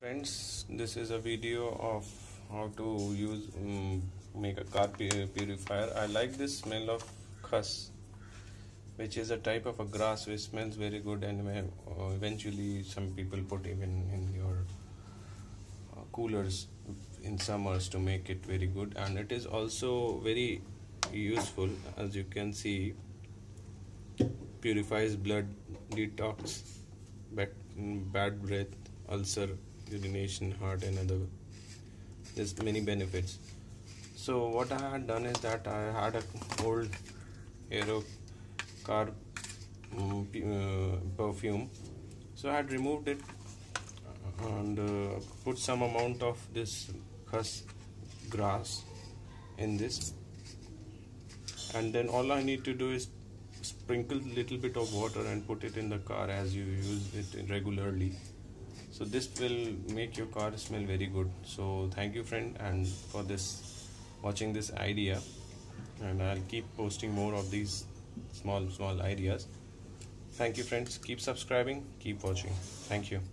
friends this is a video of how to use um, make a car purifier. I like this smell of khus which is a type of a grass which smells very good and uh, eventually some people put even in your uh, coolers in summers to make it very good. And it is also very useful as you can see purifies blood detox bad, bad breath ulcer urination heart and other there's many benefits. So what I had done is that I had a old aero car um, uh, perfume. So I had removed it and uh, put some amount of this grass in this. And then all I need to do is sprinkle little bit of water and put it in the car as you use it regularly so this will make your car smell very good. So thank you friend and for this watching this idea. And I'll keep posting more of these small small ideas. Thank you friends. Keep subscribing. Keep watching. Thank you